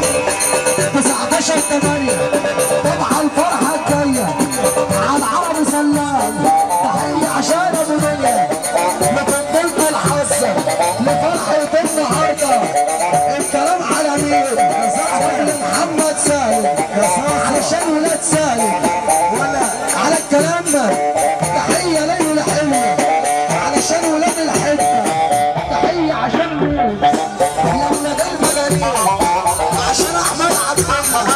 19 8 طبعا الفرحه الجايه على العربي سلام تحيه عشان ابو دنيا لفضلت الحظ لفرحه النهارده الكلام على مين؟ يا صاحبي محمد سالم يا صاحبي عشان ولاد سالم ولا على الكلام ده 감사합니다.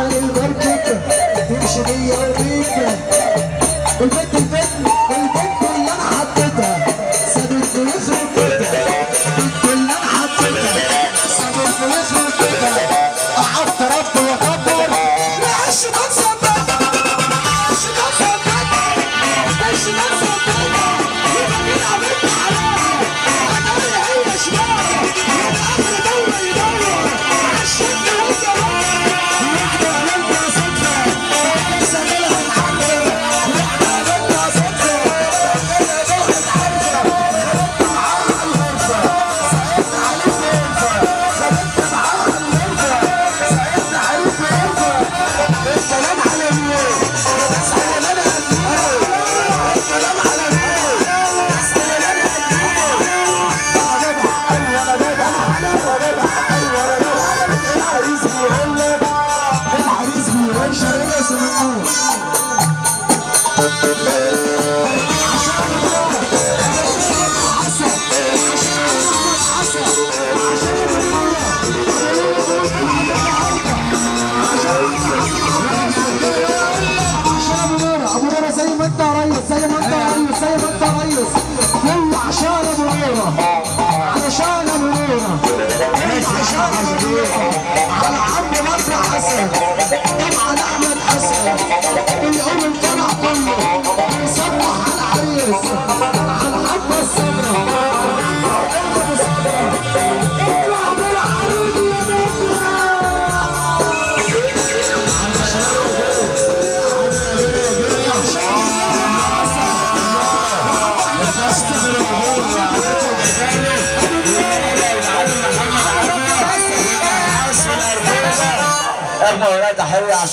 على المركب تمشي بيا وبيك البنت البنت البنت اللي أنا حطيتها. سابت فلوس وكده سيد التغيث يلا عشان أبو هريره آه، آه. عشان أبو هريره عشان أبو هريره Yeah.